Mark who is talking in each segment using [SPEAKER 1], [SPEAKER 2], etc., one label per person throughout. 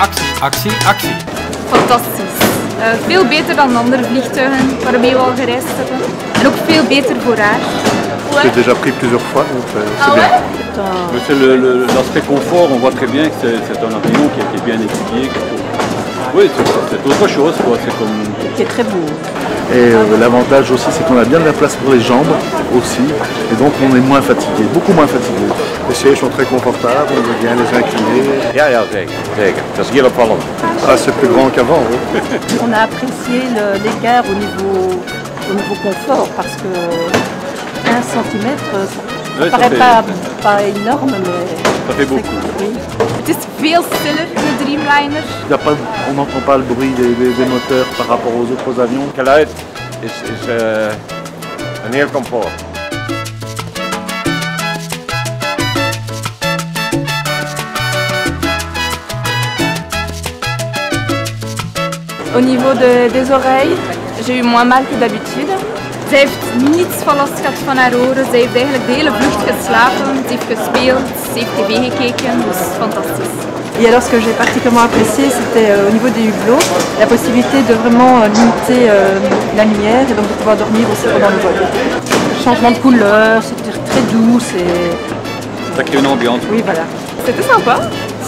[SPEAKER 1] Actie, actie.
[SPEAKER 2] Fantastisch. Uh, veel beter dan andere vliegtuigen waarmee we al gereisd hebben. En ook veel beter voor haar.
[SPEAKER 3] J'ai déjà pris plusieurs fois, donc euh, c'est
[SPEAKER 2] Ah
[SPEAKER 3] bien.
[SPEAKER 2] ouais?
[SPEAKER 4] C'est l'aspect confort, on voit très bien que c'est un avion qui, qui est bien qui- Oui, c'est autre chose, quoi. C'est comme.
[SPEAKER 5] qui est très beau.
[SPEAKER 3] Et euh, l'avantage aussi, c'est qu'on a bien de la place pour les jambes aussi, et donc on est moins fatigué, beaucoup moins fatigué. Les sièges sont très confortables, on veut bien les incliner.
[SPEAKER 6] Ja, ja, zeker. Zeker. Dat is heel opvallend.
[SPEAKER 3] Ah, c'est plus grand qu'avant, oui.
[SPEAKER 5] On a apprécié l'écart au niveau, au niveau confort parce que 1 cm, ça
[SPEAKER 4] ça
[SPEAKER 5] paraît pas, pas énorme, mais
[SPEAKER 4] Ça fait beaucoup.
[SPEAKER 5] oui.
[SPEAKER 2] Het is veel stiller, de Dreamliner.
[SPEAKER 3] Il y a pas, on n'entend pas le bruit des, des- des moteurs par rapport aux autres avions.
[SPEAKER 6] Geluid is, is eh, een heel comfort.
[SPEAKER 2] Au niveau de- des oreilles, j'ai eu moins mal que d'habitude. Zij heeft niets van last gehad van haar oren. Zij heeft eigenlijk de hele vlucht geslapen. Ze heeft gespeeld, ze heeft tv gekeken. Dus fantastisch.
[SPEAKER 5] Et alors ce que j'ai particulièrement apprécié, c'était euh, au niveau des hublots, la possibilité de vraiment euh, limiter euh, la lumière et donc de pouvoir dormir aussi pendant le vol. Changement de couleur, c'était très doux, c'est...
[SPEAKER 4] Ça crée une ambiance.
[SPEAKER 5] Oui, voilà.
[SPEAKER 2] C'était sympa.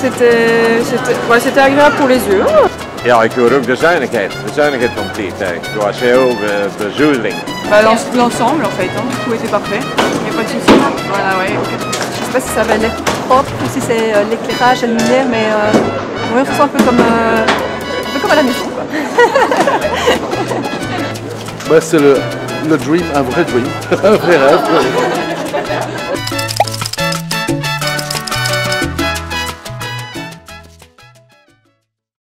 [SPEAKER 2] C'était c'était- ouais, c'était agréable pour les yeux.
[SPEAKER 6] Ja, ik hoor ook de zuinigheid. De zuinigheid van het vliegtuig. Zoals heel de bezoedeling.
[SPEAKER 2] Bah, l'en- L'ensemble en fait, hein. tout était parfait. Il n'y a pas de souci. Voilà, ouais.
[SPEAKER 5] Je sais pas si ça va l'air propre ou si c'est euh, l'éclairage, la lumière, mais euh, on se sent un peu comme, euh, un peu comme à la maison. Quoi.
[SPEAKER 3] Bah, c'est le, le dream, un vrai dream, un vrai rêve.